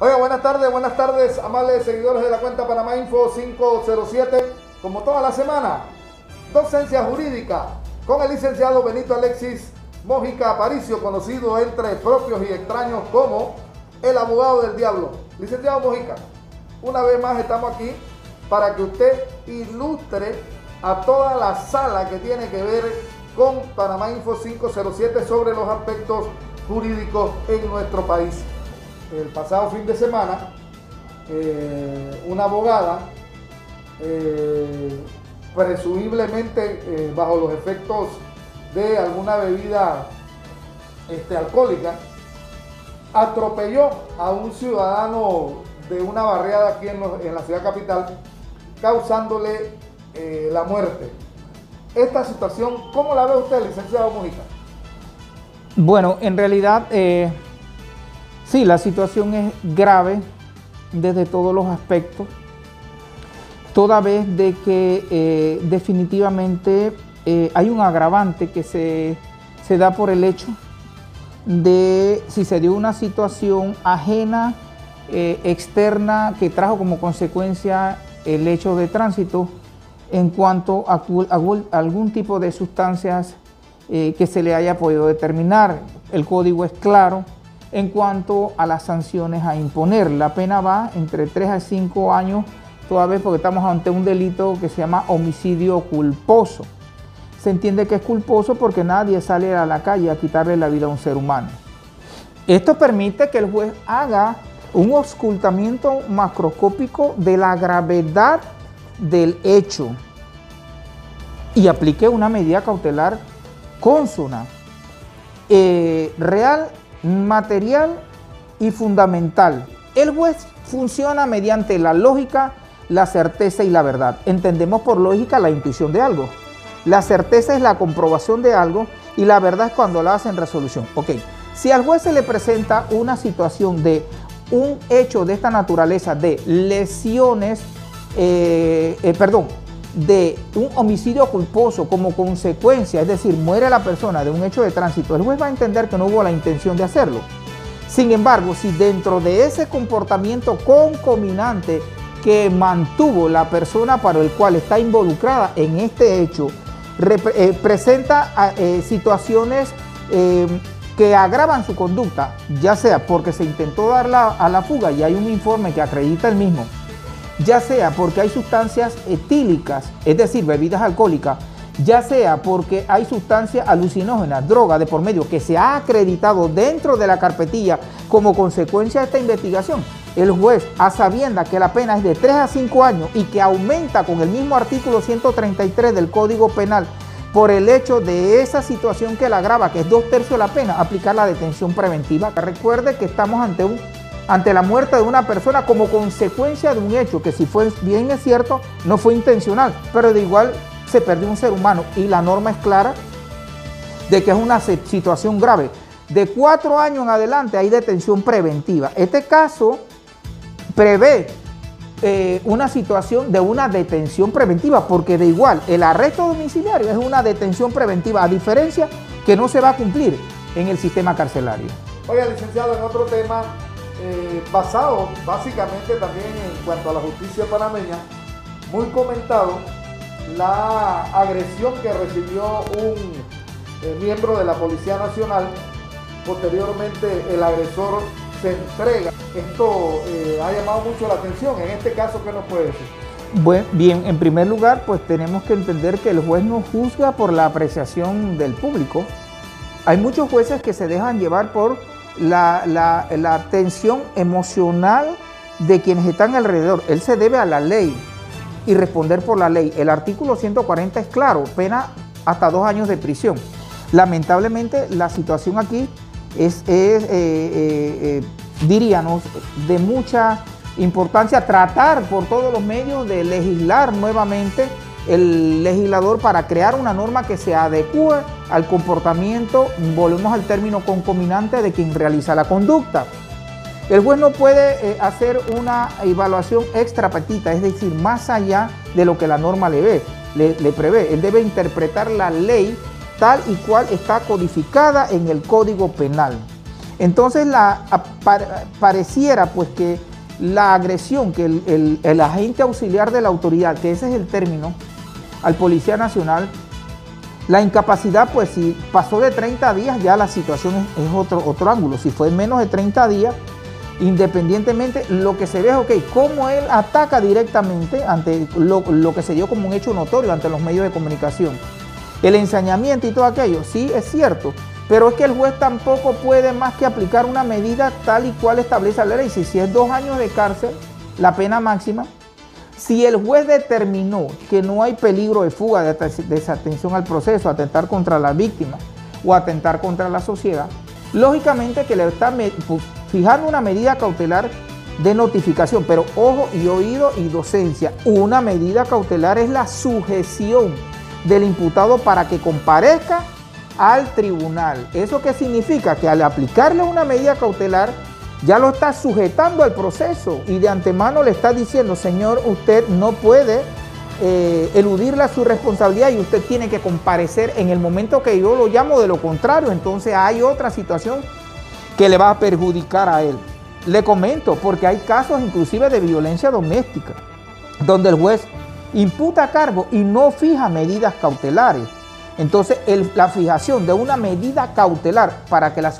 Oiga, buenas tardes, buenas tardes, amables seguidores de la cuenta Panamá Info 507. Como toda la semana, docencia jurídica con el licenciado Benito Alexis Mójica Aparicio, conocido entre propios y extraños como el abogado del diablo. Licenciado Mojica, una vez más estamos aquí para que usted ilustre a toda la sala que tiene que ver con Panamá Info 507 sobre los aspectos jurídicos en nuestro país. El pasado fin de semana, eh, una abogada, eh, presumiblemente eh, bajo los efectos de alguna bebida este, alcohólica, atropelló a un ciudadano de una barriada aquí en, la ciudad capital, causándole la muerte. Esta situación, ¿cómo la ve usted, licenciado Mujica? Bueno, en realidad, sí, la situación es grave desde todos los aspectos, toda vez de que eh, definitivamente hay un agravante que se, se da por el hecho de si se dio una situación ajena, eh, externa, que trajo como consecuencia el hecho de tránsito en cuanto a, algún tipo de sustancias eh, que se le haya podido determinar. El código es claro en cuanto a las sanciones a imponer. La pena va entre 3 a 5 años, toda vez porque estamos ante un delito que se llama homicidio culposo se entiende que es culposo porque nadie sale a la calle a quitarle la vida a un ser humano. Esto permite que el juez haga un ocultamiento macroscópico de la gravedad del hecho y aplique una medida cautelar consona, eh, real, material y fundamental. El juez funciona mediante la lógica, la certeza y la verdad. Entendemos por lógica la intuición de algo. La certeza es la comprobación de algo y la verdad es cuando la hacen resolución. Ok, si al juez se le presenta una situación de un hecho de esta naturaleza de lesiones, eh, eh, perdón, de un homicidio culposo como consecuencia, es decir, muere la persona de un hecho de tránsito, el juez va a entender que no hubo la intención de hacerlo. Sin embargo, si dentro de ese comportamiento concominante que mantuvo la persona para el cual está involucrada en este hecho, eh, presenta ah, eh, situaciones em, que agravan su conducta, ya sea porque se intentó darla a la fuga y hay un informe que acredita el mismo, ya sea porque hay sustancias etílicas, es decir, bebidas alcohólicas, ya sea porque hay sustancias alucinógenas, droga de por medio, que se ha acreditado dentro de la carpetilla como consecuencia de esta investigación, el juez, a sabienda que la pena es de 3 a 5 años y que aumenta con el mismo artículo 133 del Código Penal por el hecho de esa situación que la agrava, que es dos tercios de la pena, aplicar la detención preventiva. Recuerde que estamos ante, un, ante la muerte de una persona como consecuencia de un hecho que si fue bien es cierto, no fue intencional, pero de igual se perdió un ser humano y la norma es clara de que es una situación grave. De cuatro años en adelante hay detención preventiva. Este caso prevé eh, una situación de una detención preventiva, porque de igual el arresto domiciliario es una detención preventiva, a diferencia que no se va a cumplir en el sistema carcelario. Oiga, licenciado, en otro tema, eh, basado básicamente también en cuanto a la justicia panameña, muy comentado la agresión que recibió un eh, miembro de la Policía Nacional, posteriormente el agresor se entrega. Esto eh, ha llamado mucho la atención. En este caso, ¿qué nos puede decir? Bueno, bien, en primer lugar, pues tenemos que entender que el juez no juzga por la apreciación del público. Hay muchos jueces que se dejan llevar por la, la, tensión emocional de quienes están alrededor. Él se debe a la ley y responder por la ley. El artículo 140 es claro, pena hasta dos años de prisión. Lamentablemente la situación aquí es, eh, eh, eh, diríamos, de mucha importancia tratar por todos los medios de legislar nuevamente el legislador para crear una norma que se adecue al comportamiento, volvemos al término concominante de quien realiza la conducta. El juez no puede hacer una evaluación extra petita, es decir, más allá de lo que la norma le, ve, le prevé. Él debe interpretar la ley tal y cual está codificada en el Código Penal. Entonces la, pareciera pues que la agresión que el, agente auxiliar de la autoridad, que ese es el término, al Policía Nacional, la incapacidad, pues si pasó de 30 días, ya la situación es, otro, otro ángulo. Si fue menos de 30 días, independientemente, lo que se ve es, ok, cómo él ataca directamente ante lo, lo, que se dio como un hecho notorio ante los medios de comunicación. El ensañamiento y todo aquello, sí es cierto, pero es que el juez tampoco puede más que aplicar una medida tal y cual establece la ley. Si, si es dos años de cárcel, la pena máxima, si el juez determinó que no hay peligro de fuga, de desatención al proceso, atentar contra la víctima o atentar contra la sociedad, lógicamente que le está fijando una medida cautelar de notificación, pero ojo y oído y docencia. Una medida cautelar es la sujeción del imputado para que comparezca al tribunal. ¿Eso qué significa? Que al aplicarle una medida cautelar ya lo está sujetando al proceso y de antemano le está diciendo, señor, usted no puede eh, eludirle su responsabilidad y usted tiene que comparecer en el momento que yo lo llamo, de lo contrario, entonces hay otra situación que le va a perjudicar a él. Le comento, porque hay casos inclusive de violencia doméstica, donde el juez imputa cargo y no fija medidas cautelares. Entonces, la fijación de una medida cautelar para que la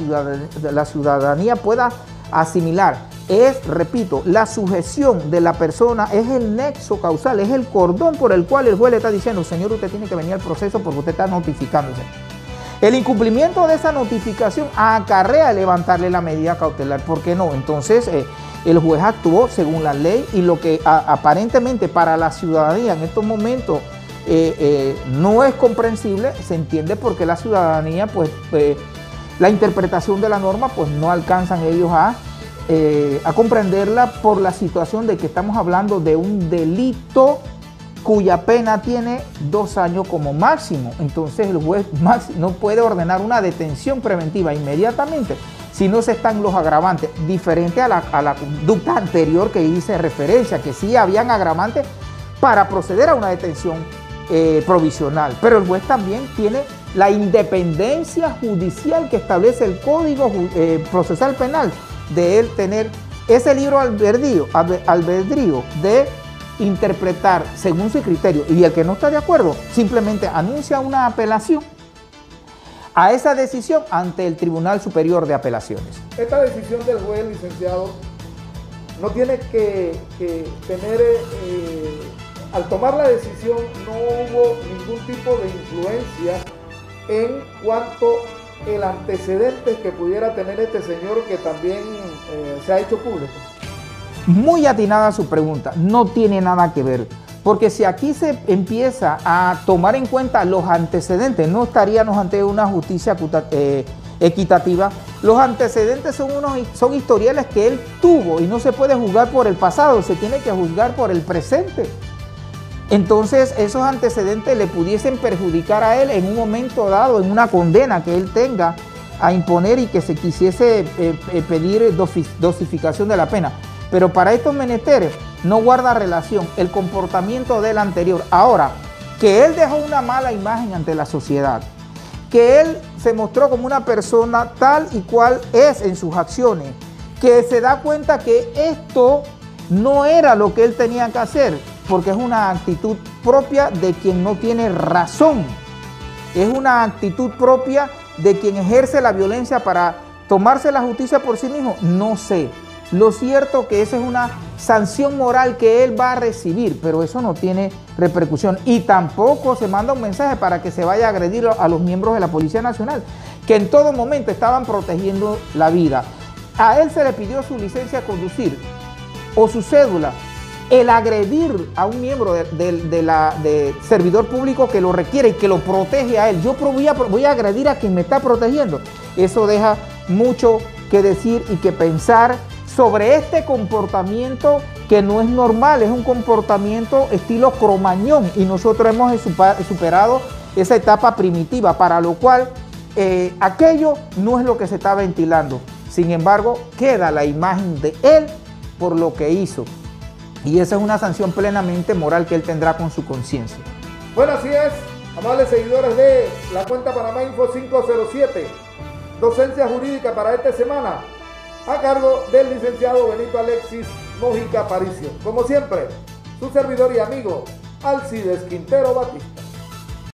ciudadanía, pueda asimilar es, repito, la sujeción de la persona, es el nexo causal, es el cordón por el cual el juez le está diciendo, señor, usted tiene que venir al proceso porque usted está notificándose. El incumplimiento de esa notificación acarrea levantarle la medida cautelar. ¿Por qué no? Entonces, eh, el juez actuó según la ley y lo que aparentemente para la ciudadanía en estos momentos eh, eh, no es comprensible, se entiende porque la ciudadanía, pues, la interpretación de la norma, pues no alcanzan ellos a, a comprenderla por la situación de que estamos hablando de un delito cuya pena tiene dos años como máximo. Entonces el juez no puede ordenar una detención preventiva inmediatamente si no se están los agravantes, diferente a la, a la conducta anterior que hice referencia, que sí habían agravantes para proceder a una detención eh, provisional. Pero el juez también tiene la independencia judicial que establece el Código eh, Procesal Penal de él tener ese libro albedrío, de interpretar según su criterio y el que no está de acuerdo simplemente anuncia una apelación a esa decisión ante el Tribunal Superior de Apelaciones. Esta decisión del juez licenciado no tiene que, tener eh, al tomar la decisión no hubo ningún tipo de influencia en cuanto el antecedente que pudiera tener este señor que también eh, se ha hecho público. Muy atinada su pregunta, no tiene nada que ver. Porque si aquí se empieza a tomar en cuenta los antecedentes, no estaríamos ante una justicia eh, equitativa. Los antecedentes son, unos, son historiales que él tuvo y no se puede juzgar por el pasado, se tiene que juzgar por el presente. Entonces esos antecedentes le pudiesen perjudicar a él en un momento dado, en una condena que él tenga a imponer y que se quisiese eh, eh, pedir dosificación de la pena. Pero para estos menesteres no guarda relación el comportamiento del anterior. Ahora, que él dejó una mala imagen ante la sociedad, que él se mostró como una persona tal y cual es en sus acciones, que se da cuenta que esto no era lo que él tenía que hacer, porque es una actitud propia de quien no tiene razón. Es una actitud propia de quien ejerce la violencia para tomarse la justicia por sí mismo. No sé. Lo cierto que esa es una sanción moral que él va a recibir, pero eso no tiene repercusión. Y tampoco se manda un mensaje para que se vaya a agredir a los miembros de la Policía Nacional, que en todo momento estaban protegiendo la vida. A él se le pidió su licencia a conducir o su cédula el agredir a un miembro de, servidor público que lo requiere y que lo protege a él. Yo voy a, voy a agredir a quien me está protegiendo. Eso deja mucho que decir y que pensar sobre este comportamiento que no es normal, es un comportamiento estilo cromañón y nosotros hemos superado esa etapa primitiva, para lo cual eh, aquello no es lo que se está ventilando. Sin embargo, queda la imagen de él por lo que hizo. Y esa es una sanción plenamente moral que él tendrá con su conciencia. Bueno, así es, amables seguidores de la cuenta Panamá Info 507, docencia jurídica para esta semana, a cargo del licenciado Benito Alexis Mójica Paricio. Como siempre, su servidor y amigo, Alcides Quintero Batista.